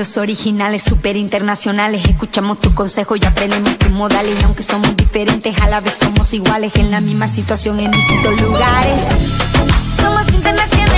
Los originales, super internacionales. Escuchamos tu consejo y aprendemos tus modales. Y aunque somos diferentes, a la vez somos iguales. En la misma situación, en distintos lugares. Somos internacionales,